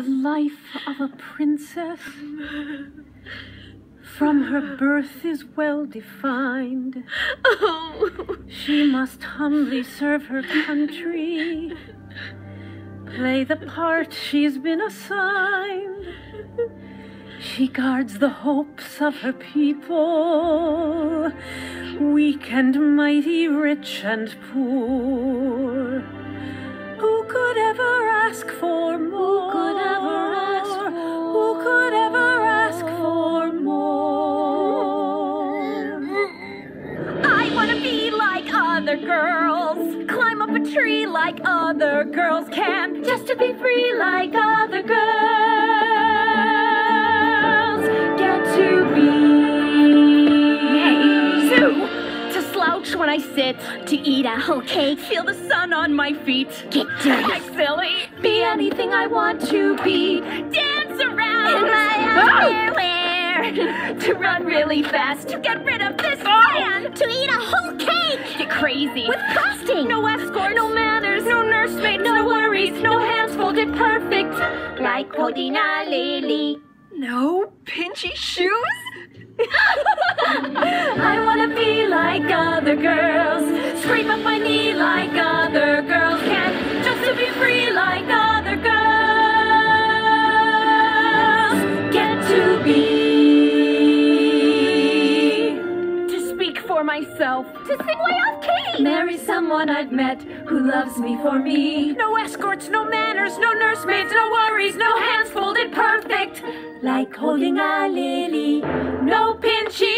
The life of a princess from her birth is well defined. Oh. She must humbly serve her country, play the part she's been assigned. She guards the hopes of her people, weak and mighty, rich and poor. Who could ever ask for more? Other girls. Climb up a tree like other girls can. Just to be free like other girls. Get to be. Hey, To slouch when I sit. To eat a whole cake. Feel the sun on my feet. Get dirty. Act silly. Be anything I want to be. Dance around. In my underwear. to run really fast. To get rid of this oh! fan. To eat a whole crazy. With frosting. No escort. No manners. No nursemaids. No worries. No hands folded perfect. Like holding a lily. No pinchy shoes? For myself. To sing way off key. Marry someone I've met who loves me for me. No escorts, no manners, no nursemaids, no worries, no hands folded perfect. Like holding a lily. No pinchy.